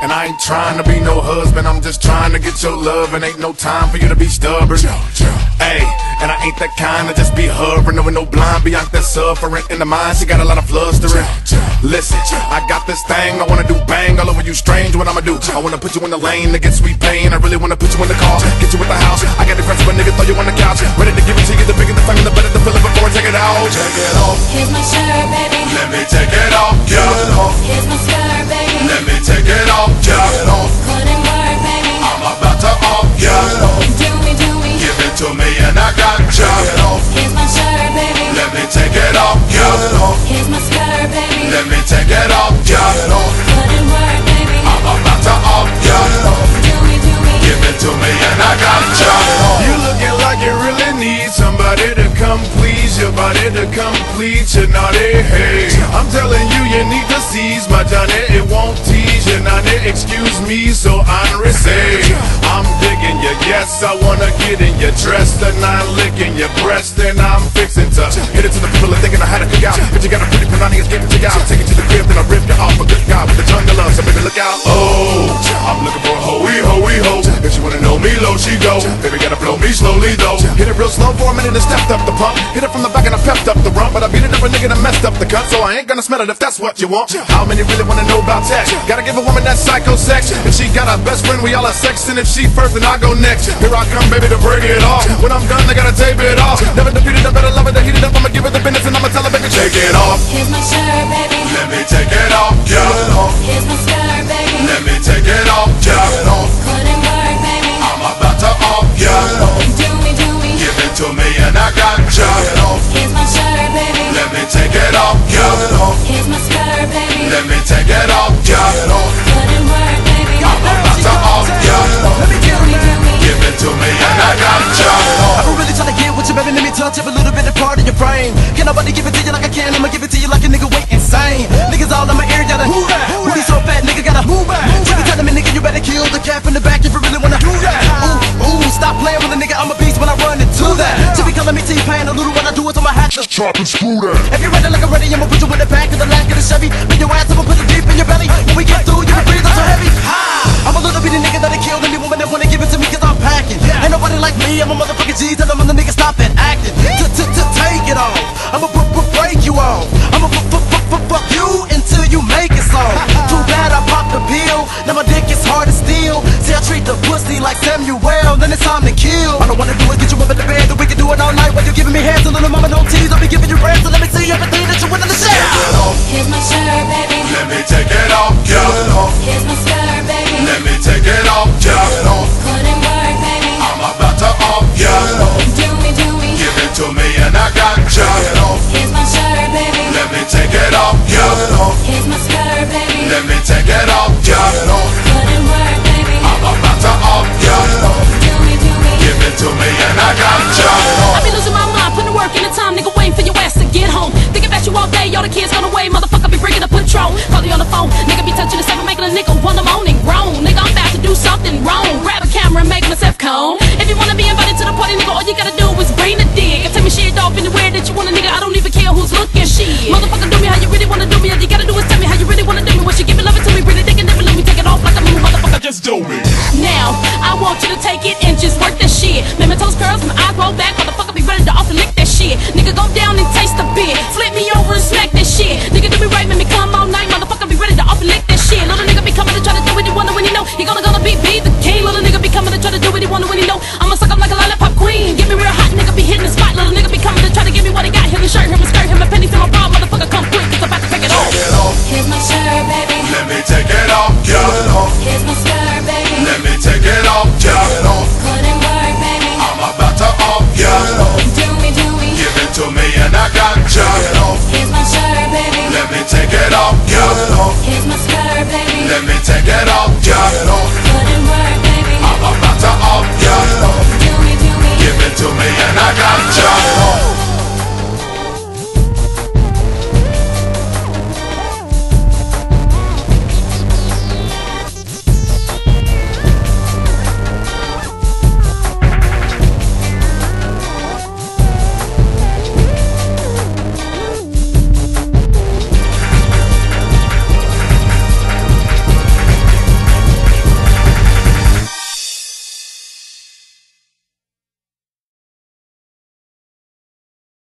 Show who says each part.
Speaker 1: And I ain't trying to be no husband, I'm just trying to get your love, and ain't no time for you to be stubborn. Hey, and I ain't that kind to just be hovering over no blind Bianca suffering in the mind. She got a lot of flustering. Listen, I got this thing, I wanna do bang all over you, strange. What I'ma do? I wanna put you in the lane to get sweet pain. I really wanna your to complete your hey. I'm telling you, you need to seize my Johnny. It won't tease you, naughty. Excuse me, so honorary say I'm digging you. Yes, I wanna get in your dress and I'm licking your breast and I'm fixing to hit it to the pillow, thinking I had to cook out. But you got a pretty punani, it's getting you out. Take it to the crib, then I rip you off. A good guy with the tongue of love, so baby look out. Oh, up the rump. But I beat it up a nigga and messed up the cut. So I ain't gonna smell it if that's what you want. How many really wanna know about that? Gotta give a woman that psycho sex. If she got a best friend, we all have sex. And if she first, then I go next. Here I come, baby, to bring it off. When I'm done, they gotta tape it off. Never defeated, I better love it, to heat it up. I'ma give it the business and I'ma tell her, baby, take it off.
Speaker 2: Here's my shirt, baby.
Speaker 3: Let me take it off, off.
Speaker 2: Here's my skirt,
Speaker 4: nobody give it to you like I can? I'ma give it to you like a nigga went insane. Niggas all in my ear, gotta who that? Booty so fat, nigga gotta who that? You be telling me, nigga, you better kill the cat from the back if you really wanna do that. Ooh, ooh, stop playing with a nigga. I'm a beast when I run into that. She be calling me T-Pain, a little what I do is on my hat. Just
Speaker 1: Chop and screw that.
Speaker 4: if you're ready like I'm ready, I'ma put you in the back of the lack of the Chevy. Bring your ass up and put it deep in your belly. When we get through, you can breathe, I'm so heavy. I'm a little bitty nigga that'll kill any woman that wanna give it to me cause I'm packing. Ain't nobody like me, I'm a motherfucking G. Tell them other niggas stop time to kill. I wanna do is get you up in the
Speaker 5: roll back, motherfucker be ready to off and lick that shit. Nigga, go down and taste the bit. Flip me over and smack that shit. Nigga, do me right, make me come all night, motherfucker be ready to off and lick that shit. Little nigga be coming to try to do what he wanna when he know he gonna gonna be be the king. Little nigga be coming to try to do what he wanna when he know I'ma suck him like a lollipop queen. Give me real hot, nigga be hitting the spot. Little nigga be coming to try to give me what he got. Hit the shirt, let me take it off ya.
Speaker 2: Get off.
Speaker 5: Couldn't work, baby. I'm about
Speaker 1: to off ya.
Speaker 5: Give it to me
Speaker 1: and I got ya. Get off.